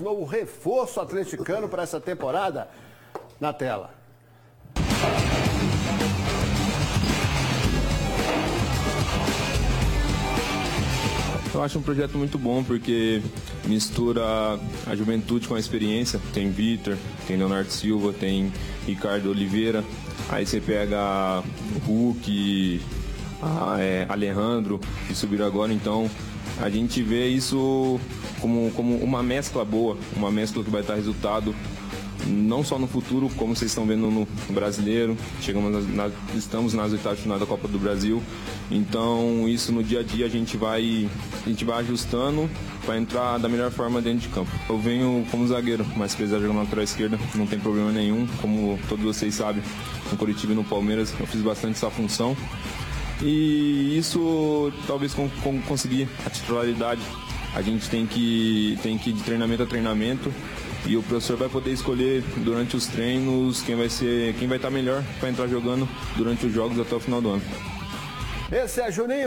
Santos, novo reforço atleticano para essa temporada. Na tela. Eu acho um projeto muito bom porque mistura a juventude com a experiência. Tem Vitor, tem Leonardo Silva, tem Ricardo Oliveira. Aí você pega Hulk, a, é, Alejandro, que subiram agora. Então a gente vê isso como, como uma mescla boa, uma mescla que vai dar resultado não só no futuro, como vocês estão vendo no brasileiro. Chegamos na, estamos nas oitavas de final da Copa do Brasil. Então isso no dia a dia a gente vai, a gente vai ajustando para entrar da melhor forma dentro de campo. Eu venho como zagueiro, mas se quiser jogar na lateral esquerda, não tem problema nenhum. Como todos vocês sabem, no Curitiba e no Palmeiras eu fiz bastante essa função. E isso talvez com, com conseguir a titularidade. A gente tem que, tem que ir de treinamento a treinamento e o professor vai poder escolher durante os treinos quem vai ser, quem vai estar melhor para entrar jogando durante os jogos até o final do ano. Esse é Juninho.